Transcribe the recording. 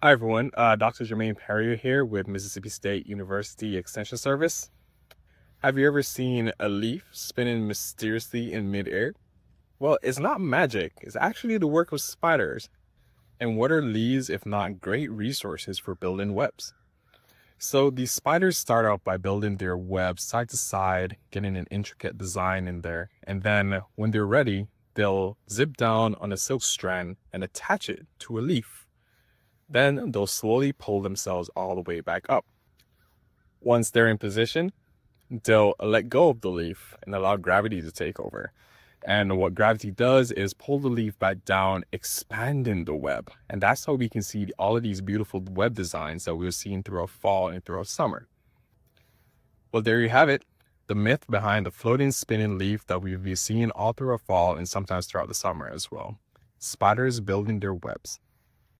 Hi everyone, uh, Dr. Jermaine Perier here with Mississippi State University Extension Service. Have you ever seen a leaf spinning mysteriously in midair? Well, it's not magic, it's actually the work of spiders. And what are leaves if not great resources for building webs? So these spiders start out by building their web side to side, getting an intricate design in there. And then when they're ready, they'll zip down on a silk strand and attach it to a leaf. Then they'll slowly pull themselves all the way back up. Once they're in position, they'll let go of the leaf and allow gravity to take over. And what gravity does is pull the leaf back down, expanding the web. And that's how we can see all of these beautiful web designs that we're seeing throughout fall and throughout summer. Well, there you have it. The myth behind the floating spinning leaf that we've been seeing all throughout fall and sometimes throughout the summer as well. Spiders building their webs.